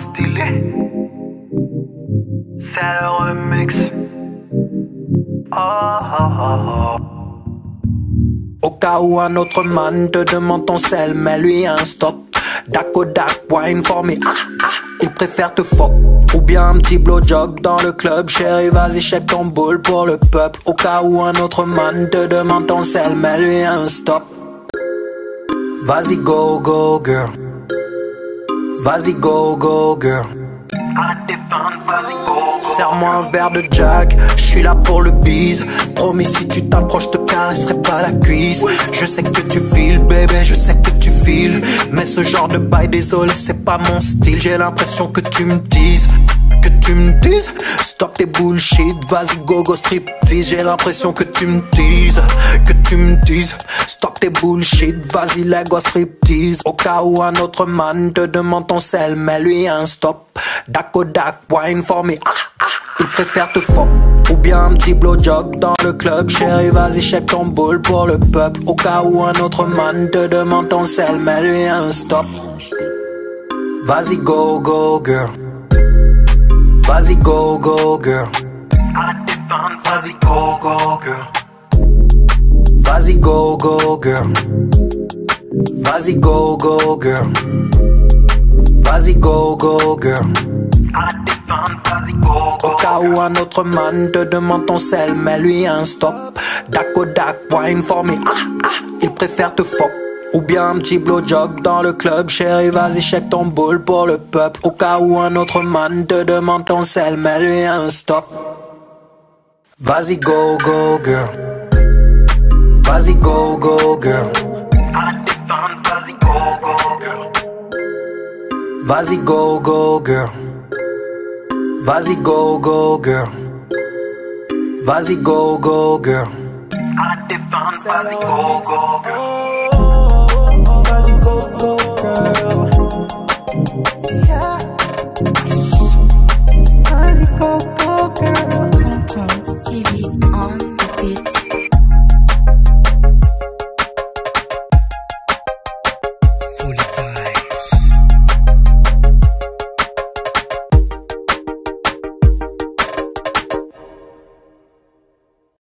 stylé. C'est le remix. Oh, oh, oh. Au cas où un autre man te demande ton sel, mais lui un stop. Dakodak, wine for me, ah ah, il préfère te fuck. Ou bien un petit blowjob dans le club, chérie, vas-y, check ton boule pour le peuple. Au cas où un autre man te demande ton sel, mais lui un stop. Vas-y, go, go, girl. Vas-y, go, go, girl. Serre-moi un verre de Jack, je suis là pour le bise. Promis, si tu t'approches, te caresserai pas la cuisse. Je sais que tu files, bébé, je sais que tu files. Mais ce genre de bail, désolé, c'est pas mon style. J'ai l'impression que tu me dises. Que tu me dises, stop tes bullshit, vas-y go go striptease. J'ai l'impression que tu me dises, que tu me dises, stop tes bullshit, vas-y let go striptease. Au cas où un autre man te demande ton sel, mais lui un stop. Dakodak, wine for me, ah ah, il préfère te fuck. Ou bien un petit blowjob dans le club, chérie, vas-y check ton boule pour le peuple. Au cas où un autre man te demande ton sel, mais lui un stop. Vas-y go go girl. Vas-y go go girl. Vas-y go go girl. Vas-y go go girl. Vas-y go go girl. Vas-y go go girl. Au cas où un autre man te demande ton sel, mais lui un stop. Dakodak, wine for me, ah ah, il préfère te fuck. Ou bien un petit blowjob dans le club, chérie, vas-y check ton boule pour le peuple. Au cas où un autre man te demande ton sel, mais lui un stop. Vas-y go go girl. Vas-y go go girl. Arrête tes feintes, vas-y, go, go, girl. Vas-y go go girl. Vas-y go go girl. Vas-y go go girl. Arrête tes feintes, vas-y, go, go, girl. Vas-y go go girl.